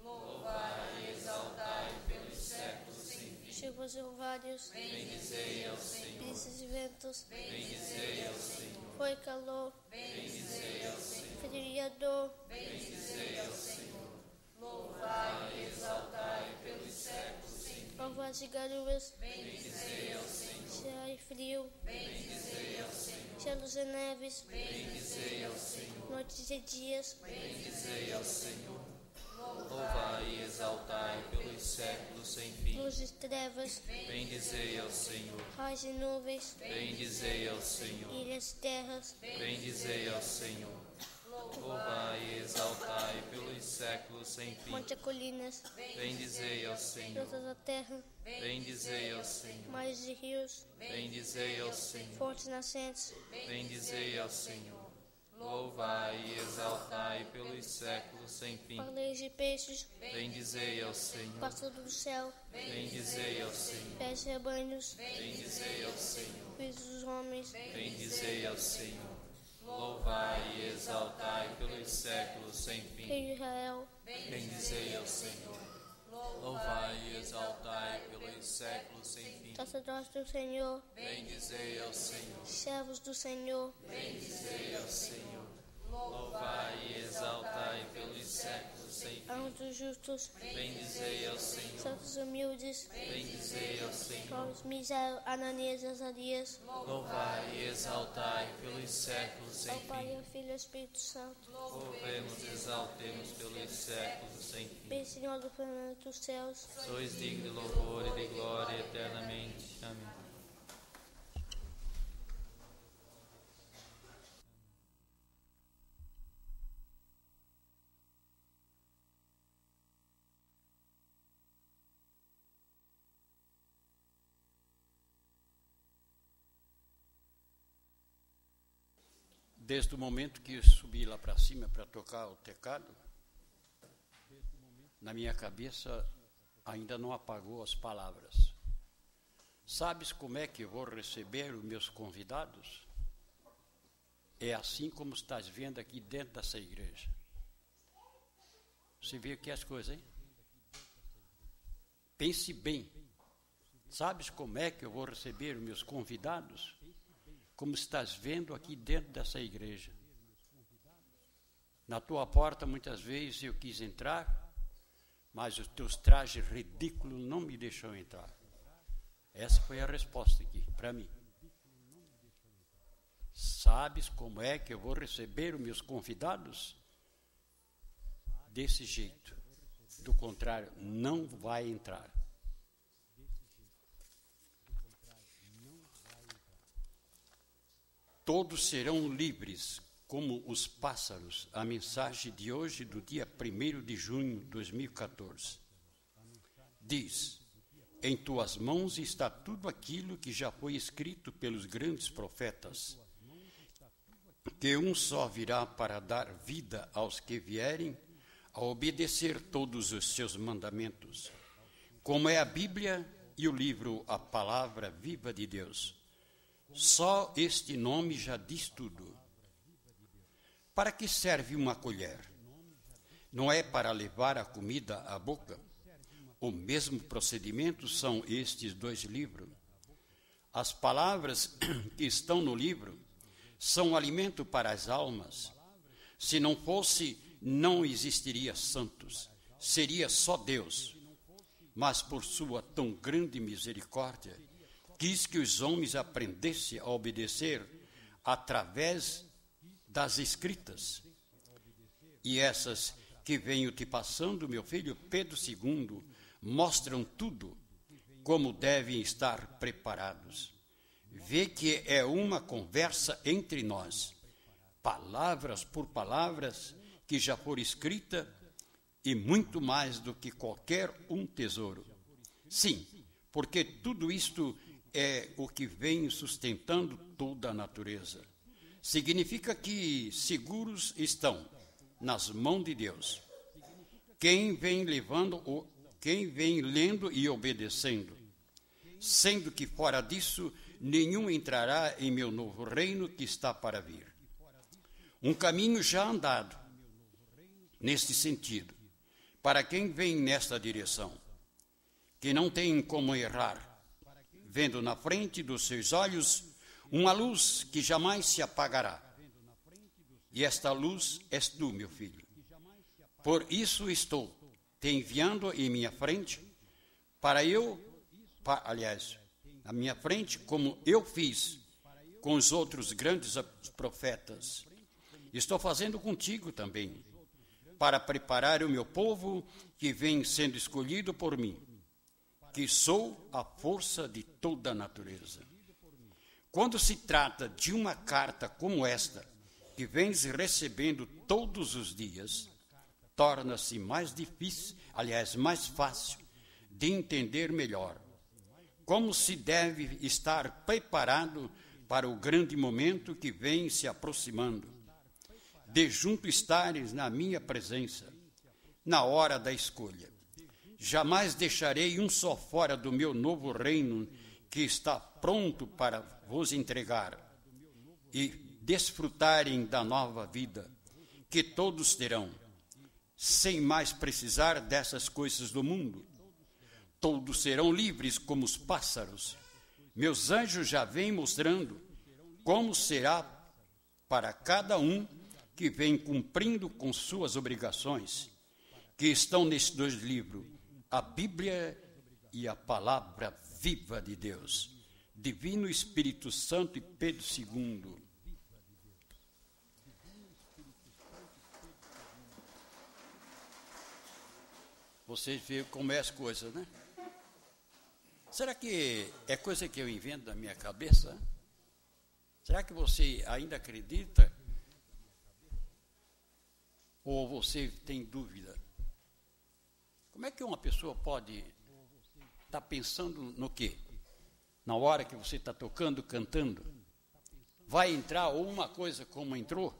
louvai e exaltai pelos séculos sem fim. chuvas e orvalhos, Bendizei ao Senhor, brisas e ventos, bendizei ao Senhor, foi calor, bendizei ao Senhor, frio e a dor, bendizei ao Senhor, louvai e exaltai pelos séculos ovas e garoas, Bendizei ao Senhor, céu e frio, bendizei ao Senhor, gelos e neves, bendizei ao Senhor, noites e dias, bendizei ao Senhor, louvai e exaltai pelos séculos sem fim. luz e trevas, Bendizei ao Senhor, raios e nuvens, bendizei ao Senhor, ilhas e terras, bendizei ao Senhor, louvai e exaltai pelos séculos sem fim. monte e colinas, Bendizei ao Senhor, frutas da terra, bendizei ao Senhor, mares e rios, bendizei ao Senhor, fontes nascentes, bendizei ao Senhor, louvai e exaltai pelos séculos sem fim. baleias e peixes, Bendizei ao Senhor, pássaro do céu, bendizei ao Senhor, pés e rebanhos, bendizei ao Senhor, filhos dos homens, bendizei ao Senhor, louvai e exaltai pelos séculos sem fim. de Israel, Bendizei ao Senhor, louvai e exaltai pelos séculos sem fim. sacerdotes do Senhor, Bendizei ao Senhor, servos do Senhor, bendizei ao Senhor, louvai e exaltai justos, Bendizei ao Senhor. santos humildes, Bendizei ao Senhor. povos misério, Ananias, Azarias, Louvai e exaltai pelos séculos sem ao Pai, fim. ao Filho e ao Espírito Santo. Louvemos e exaltemos pelos séculos sem fim. Bem, Senhor do firmamento dos céus, Sois digno de louvor e de glória eternamente. Amém. Desde o momento que eu subi lá para cima para tocar o teclado, na minha cabeça ainda não apagou as palavras. Sabes como é que vou receber os meus convidados? É assim como estás vendo aqui dentro dessa igreja. Você vê aqui as coisas, hein? Pense bem. Sabes como é que eu vou receber os meus convidados? Como estás vendo aqui dentro dessa igreja. Na tua porta, muitas vezes eu quis entrar, mas os teus trajes ridículos não me deixou entrar. Essa foi a resposta aqui para mim. Sabes como é que eu vou receber os meus convidados? Desse jeito. Do contrário, não vai entrar. Todos serão livres, como os pássaros. A mensagem de hoje, do dia 1 de junho de 2014. Diz: Em tuas mãos está tudo aquilo que já foi escrito pelos grandes profetas. Que um só virá para dar vida aos que vierem a obedecer todos os seus mandamentos, como é a Bíblia e o livro A Palavra Viva de Deus. Só este nome já diz tudo. Para que serve uma colher? Não é para levar a comida à boca? O mesmo procedimento são estes dois livros. As palavras que estão no livro são alimento para as almas. Se não fosse, não existiria santos, seria só Deus. Mas por sua tão grande misericórdia, quis que os homens aprendessem a obedecer através das escritas. E essas que venho te passando, meu filho Pedro II, mostram tudo como devem estar preparados. Vê que é uma conversa entre nós, palavras por palavras que já foram escrita e muito mais do que qualquer um tesouro. Sim, porque tudo isto é o que vem sustentando toda a natureza. Significa que seguros estão nas mãos de Deus. Quem vem levando quem vem lendo e obedecendo, sendo que fora disso nenhum entrará em meu novo reino que está para vir. Um caminho já andado neste sentido, para quem vem nesta direção, que não tem como errar, vendo na frente dos seus olhos uma luz que jamais se apagará. E esta luz és tu, meu filho. Por isso estou te enviando em minha frente, para eu, aliás, na minha frente, como eu fiz com os outros grandes profetas. Estou fazendo contigo também, para preparar o meu povo que vem sendo escolhido por mim, que sou a força de toda a natureza. Quando se trata de uma carta como esta, que vens recebendo todos os dias, torna-se mais difícil, aliás, mais fácil de entender melhor como se deve estar preparado para o grande momento que vem se aproximando. De junto estares na minha presença, na hora da escolha. Jamais deixarei um só fora do meu novo reino que está pronto para vos entregar e desfrutarem da nova vida que todos terão, sem mais precisar dessas coisas do mundo. Todos serão livres como os pássaros. Meus anjos já vêm mostrando como será para cada um que vem cumprindo com suas obrigações. que estão nesses dois livros, a Bíblia e a palavra viva de Deus. Divino Espírito Santo e Pedro II. Vocês veem como é as coisas, né? Será que é coisa que eu invento da minha cabeça? Será que você ainda acredita? Ou você tem dúvida? Como é que uma pessoa pode estar tá pensando no quê? Na hora que você está tocando, cantando? Vai entrar ou uma coisa como entrou?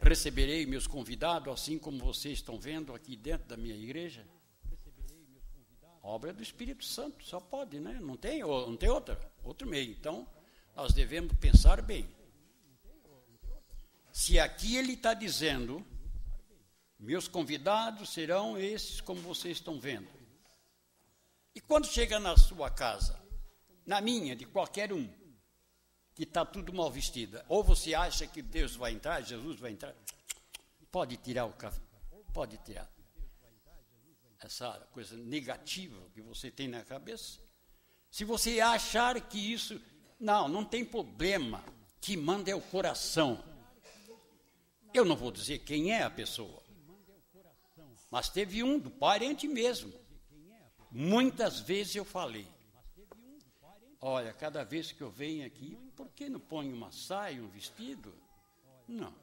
Receberei meus convidados, assim como vocês estão vendo aqui dentro da minha igreja? Obra do Espírito Santo, só pode, né? Não tem, não tem outra, outro meio. Então, nós devemos pensar bem. Se aqui ele está dizendo, meus convidados serão esses como vocês estão vendo. E quando chega na sua casa, na minha, de qualquer um, que está tudo mal vestida, ou você acha que Deus vai entrar, Jesus vai entrar, pode tirar o café, pode tirar essa coisa negativa que você tem na cabeça. Se você achar que isso, não, não tem problema, que manda é o coração. Eu não vou dizer quem é a pessoa, mas teve um do parente mesmo. Muitas vezes eu falei: Olha, cada vez que eu venho aqui, por que não põe uma saia, um vestido? Não.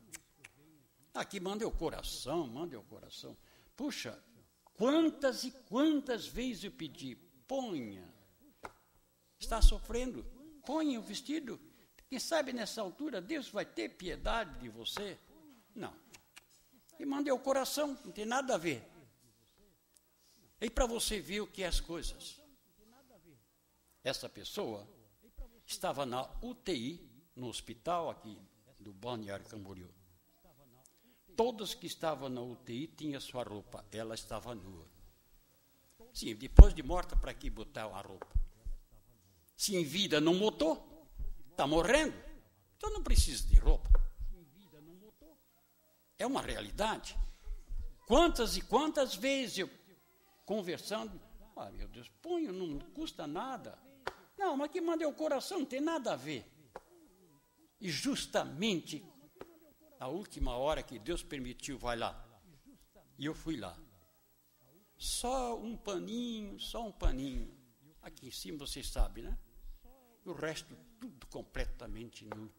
Aqui manda o coração, manda o coração. Puxa, quantas e quantas vezes eu pedi, ponha. Está sofrendo, ponha o vestido. Quem sabe nessa altura Deus vai ter piedade de você? Não. E mandei o coração, não tem nada a ver. E para você ver o que é as coisas. Essa pessoa estava na UTI, no hospital aqui do Balneário Camboriú. Todos que estavam na UTI tinham sua roupa, ela estava nua. Sim, depois de morta, para que botar a roupa? Se em vida não botou, está morrendo, então não precisa de roupa. É uma realidade. Quantas e quantas vezes eu conversando, ah, meu Deus, ponho, não custa nada. Não, mas que manda o coração, não tem nada a ver. E justamente a última hora que Deus permitiu, vai lá. E eu fui lá. Só um paninho, só um paninho. Aqui em cima vocês sabem, né? O resto tudo completamente nu.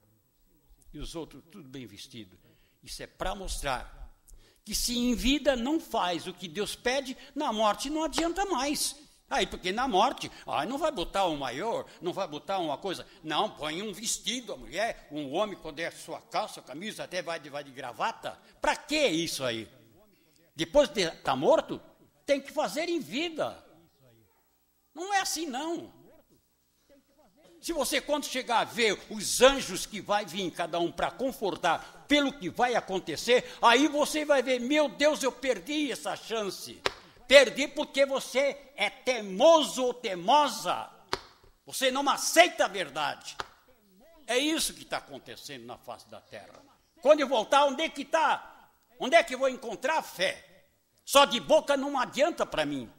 E os outros tudo bem vestido. Isso é para mostrar que se em vida não faz o que Deus pede, na morte não adianta mais. Aí, porque na morte, aí não vai botar um maior, não vai botar uma coisa. Não, põe um vestido, a mulher, um homem, quando é sua calça, camisa, até vai de, vai de gravata. Para que isso aí? Depois de estar tá morto, tem que fazer em vida. Não é assim, não. Se você, quando chegar a ver os anjos que vai vir cada um para confortar pelo que vai acontecer, aí você vai ver, meu Deus, eu perdi essa chance. Perdi porque você é teimoso ou teimosa. Você não aceita a verdade. É isso que está acontecendo na face da terra. Quando eu voltar, onde é que está? Onde é que eu vou encontrar fé? Só de boca não adianta para mim.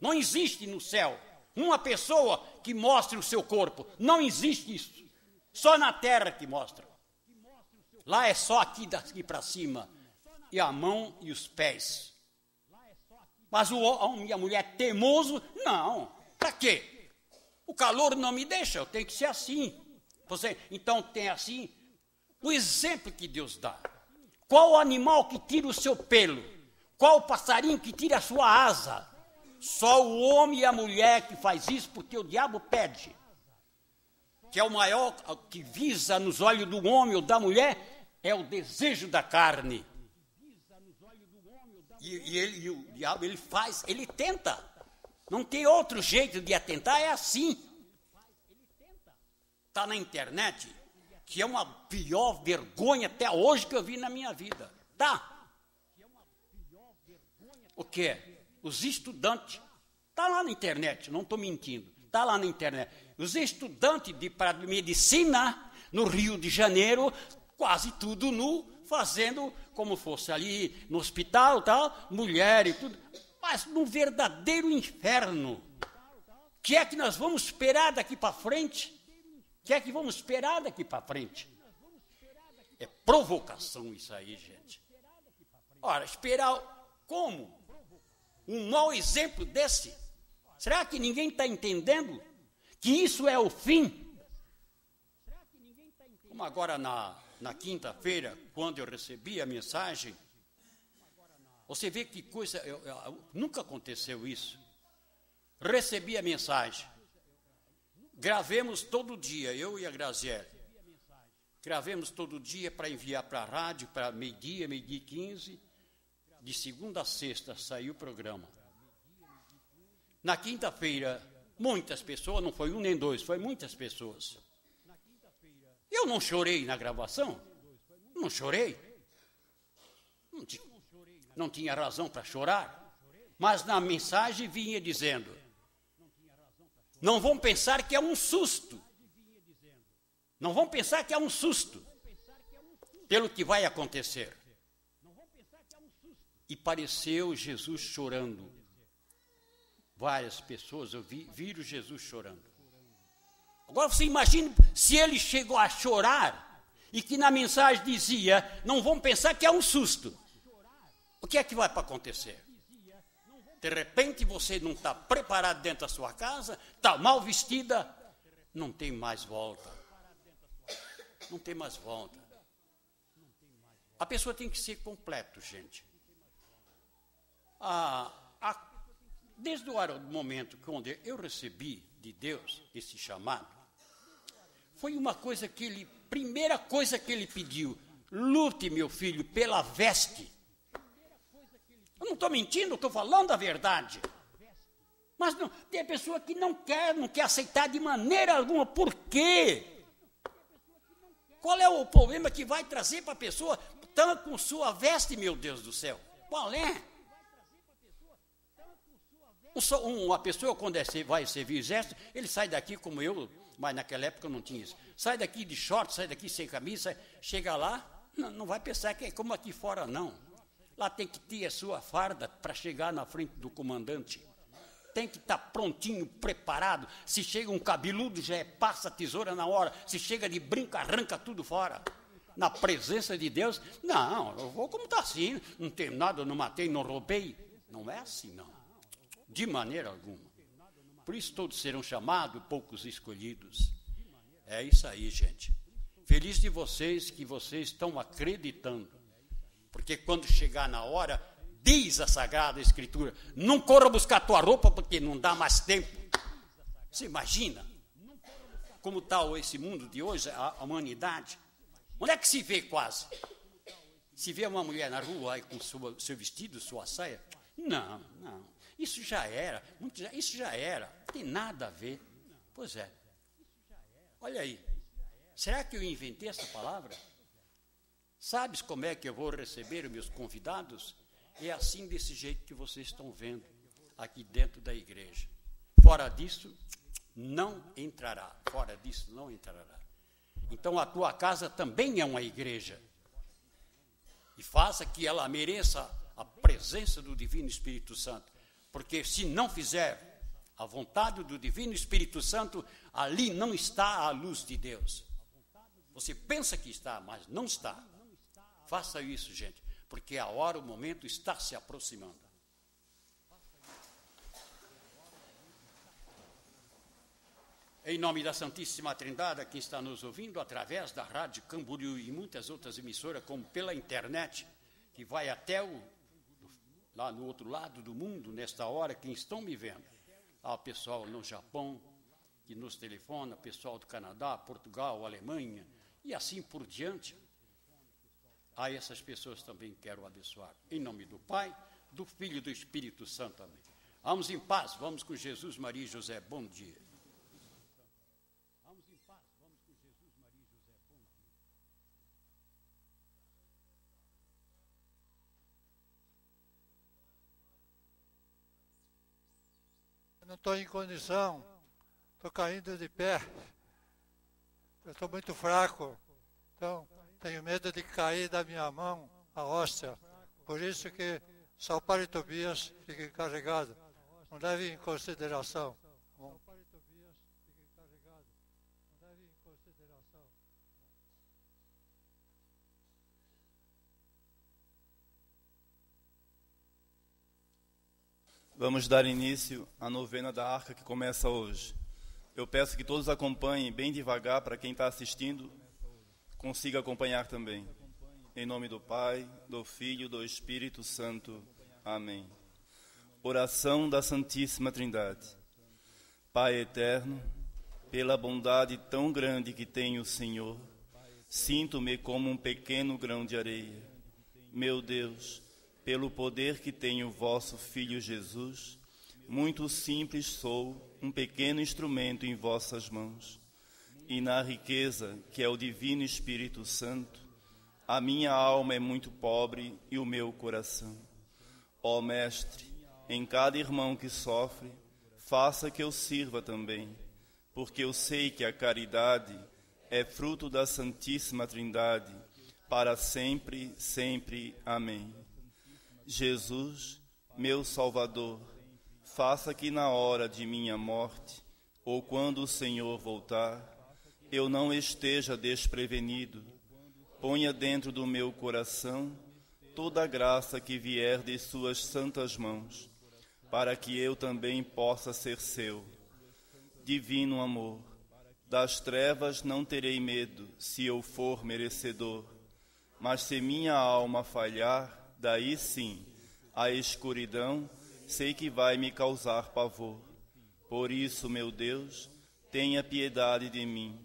Não existe no céu uma pessoa que mostre o seu corpo. Não existe isso. Só na terra que mostra. Lá é só aqui daqui para cima. E a mão e os pés. Mas o homem e a mulher teimoso, não. Para quê? O calor não me deixa, eu tenho que ser assim. Você, então tem assim o exemplo que Deus dá. Qual o animal que tira o seu pelo? Qual o passarinho que tira a sua asa? Só o homem e a mulher que faz isso porque o diabo pede. Que é o maior que visa nos olhos do homem ou da mulher é o desejo da carne. E, e, ele, e o diabo ele faz, ele tenta. Não tem outro jeito de atentar, é assim. Está na internet, que é uma pior vergonha até hoje que eu vi na minha vida. Tá? O que? Os estudantes, está lá na internet, não estou mentindo, está lá na internet, os estudantes de, para medicina no Rio de Janeiro, quase tudo nu, fazendo como fosse ali no hospital, tal, mulher e tudo, mas no verdadeiro inferno. Que é que nós vamos esperar daqui para frente? Que é que vamos esperar daqui para frente? É provocação isso aí, gente. Ora, esperar como? Um mau exemplo desse? Será que ninguém está entendendo que isso é o fim? Como agora na, na quinta-feira, quando eu recebi a mensagem, você vê que coisa, eu, eu, nunca aconteceu isso. Recebi a mensagem. Gravemos todo dia, eu e a Graziella. Gravemos todo dia para enviar para a rádio, para meio-dia, meio-dia e quinze. De segunda a sexta saiu o programa. Na quinta-feira, muitas pessoas, não foi um nem dois, foi muitas pessoas. Eu não chorei na gravação? Não chorei. Não, tinha, não tinha razão para chorar. Mas na mensagem vinha dizendo: não vão pensar que é um susto. Não vão pensar que é um susto pelo que vai acontecer. E pareceu Jesus chorando. Várias pessoas eu vi, viram Jesus chorando. Agora você imagine se ele chegou a chorar e que na mensagem dizia: não vão pensar que é um susto. O que é que vai para acontecer? De repente você não está preparado dentro da sua casa, está mal vestida, não tem mais volta. Não tem mais volta. A pessoa tem que ser completo, gente. Ah, a, desde o momento quando eu recebi de Deus esse chamado, foi uma coisa que ele, primeira coisa que ele pediu, lute, meu filho, pela veste. Eu não estou mentindo, estou falando a verdade. Mas não, tem pessoa que não quer, não quer aceitar de maneira alguma. Por quê? Qual é o problema que vai trazer para a pessoa tão com sua veste, meu Deus do céu? Qual é? Um, uma pessoa, quando é, vai servir exército, ele sai daqui como eu, mas naquela época não tinha isso. Sai daqui de short, sai daqui sem camisa, chega lá, não, não vai pensar que é como aqui fora, não. Lá tem que ter a sua farda para chegar na frente do comandante. Tem que estar tá prontinho, preparado. Se chega um cabeludo, já é passa a tesoura na hora. Se chega de brinco, arranca tudo fora. Na presença de Deus, não, eu vou como está assim. Não tenho nada, não matei, não roubei. Não é assim, não. De maneira alguma. Por isso todos serão chamados, poucos escolhidos. É isso aí, gente. Feliz de vocês que vocês estão acreditando. Porque quando chegar na hora, diz a Sagrada Escritura: não corra buscar tua roupa porque não dá mais tempo. Você imagina como está esse mundo de hoje, a humanidade? Onde é que se vê quase? Se vê uma mulher na rua aí com seu vestido, sua saia? Não, não. Isso já era, isso já era, não tem nada a ver. Pois é. Olha aí, será que eu inventei essa palavra? Sabes como é que eu vou receber os meus convidados? É assim, desse jeito que vocês estão vendo aqui dentro da igreja. Fora disso, não entrará. Fora disso, não entrará. Então a tua casa também é uma igreja. E faça que ela mereça a presença do Divino Espírito Santo. Porque se não fizer a vontade do Divino Espírito Santo, ali não está a luz de Deus. Você pensa que está, mas não está. Faça isso, gente, porque a hora, o momento está se aproximando. Em nome da Santíssima Trindade, quem está nos ouvindo através da Rádio Camboriú e muitas outras emissoras, como pela internet, que vai até o lá no outro lado do mundo, nesta hora, quem estão me vendo. Há o pessoal no Japão, que nos telefona, pessoal do Canadá, Portugal, Alemanha, e assim por diante. A essas pessoas também quero abençoar. Em nome do Pai, do Filho e do Espírito Santo. Amém. Vamos em paz, vamos com Jesus, Maria e José. Bom dia. Não estou em condição, estou caindo de pé, estou muito fraco. Então, tenho medo de cair da minha mão a hóstia. Por isso que só o Padre Tobias fica encarregado. Não leve em consideração. Vamos dar início à novena da arca que começa hoje. Eu peço que todos acompanhem bem devagar para quem está assistindo consiga acompanhar também. Em nome do Pai, do Filho, do Espírito Santo. Amém. Oração da Santíssima Trindade. Pai eterno, pela bondade tão grande que tem o Senhor, sinto-me como um pequeno grão de areia. Meu Deus, pelo poder que tem o vosso Filho Jesus, muito simples sou, um pequeno instrumento em vossas mãos. E na riqueza que é o Divino Espírito Santo, a minha alma é muito pobre e o meu coração. Ó Mestre, em cada irmão que sofre, faça que eu sirva também, porque eu sei que a caridade é fruto da Santíssima Trindade, para sempre, sempre. Amém. Jesus, meu Salvador, faça que na hora de minha morte, ou quando o Senhor voltar, eu não esteja desprevenido. Ponha dentro do meu coração toda a graça que vier de Suas santas mãos, para que eu também possa ser seu. Divino amor, das trevas não terei medo, se eu for merecedor, mas se minha alma falhar, daí sim, a escuridão sei que vai me causar pavor. Por isso, meu Deus, tenha piedade de mim.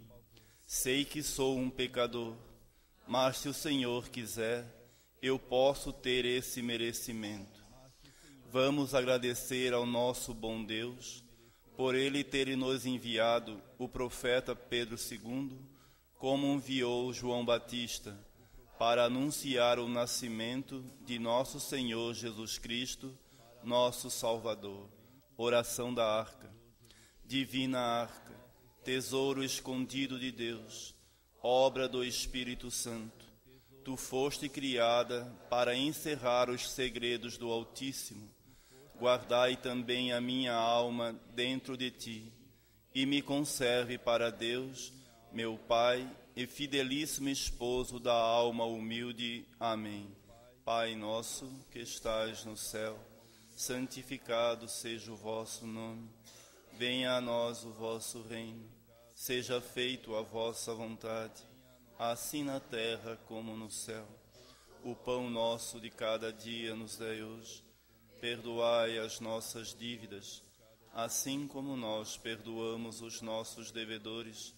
Sei que sou um pecador, mas se o Senhor quiser, eu posso ter esse merecimento. Vamos agradecer ao nosso bom Deus por ele ter nos enviado o profeta Pedro II, como enviou João Batista para anunciar o nascimento de nosso Senhor Jesus Cristo, nosso Salvador. Oração da arca. Divina arca, tesouro escondido de Deus, obra do Espírito Santo. Tu foste criada para encerrar os segredos do Altíssimo. Guardai também a minha alma dentro de ti, e me conserve para Deus, meu Pai e fidelíssimo esposo da alma humilde. Amém. Pai nosso que estais no céu, santificado seja o vosso nome. Venha a nós o vosso reino. Seja feito a vossa vontade, assim na terra como no céu. O pão nosso de cada dia nos dai hoje. Perdoai as nossas dívidas, assim como nós perdoamos os nossos devedores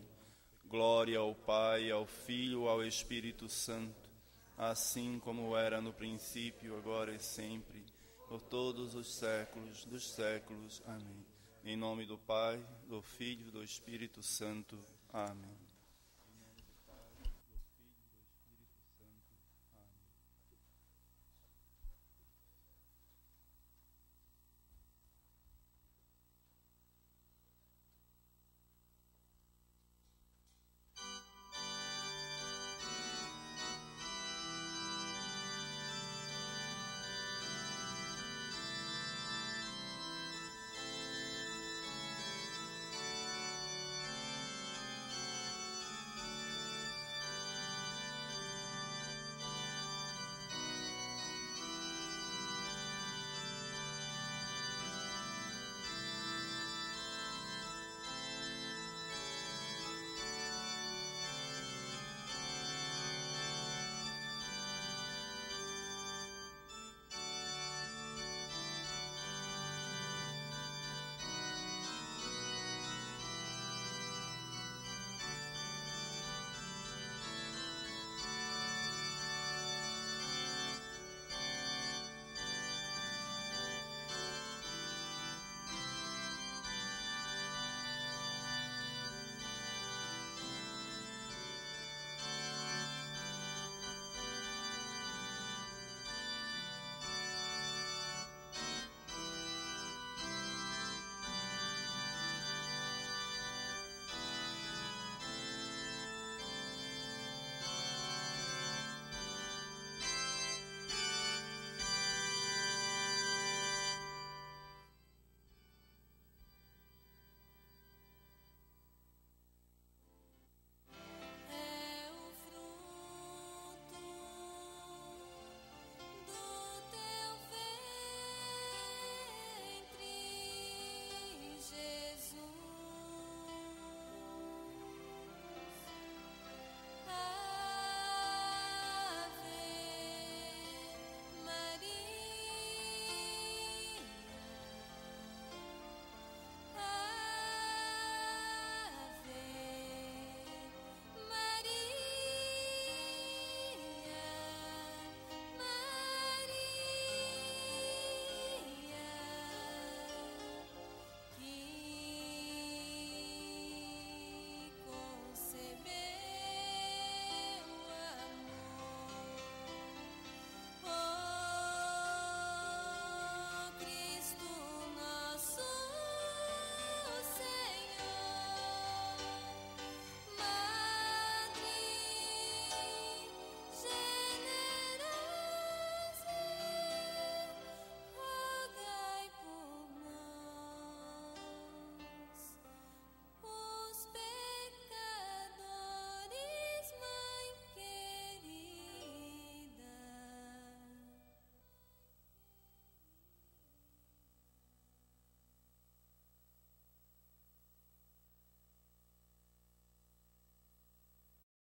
Glória ao Pai, ao Filho, ao Espírito Santo, assim como era no princípio, agora e sempre, por todos os séculos dos séculos. Amém. Em nome do Pai, do Filho do Espírito Santo. Amém.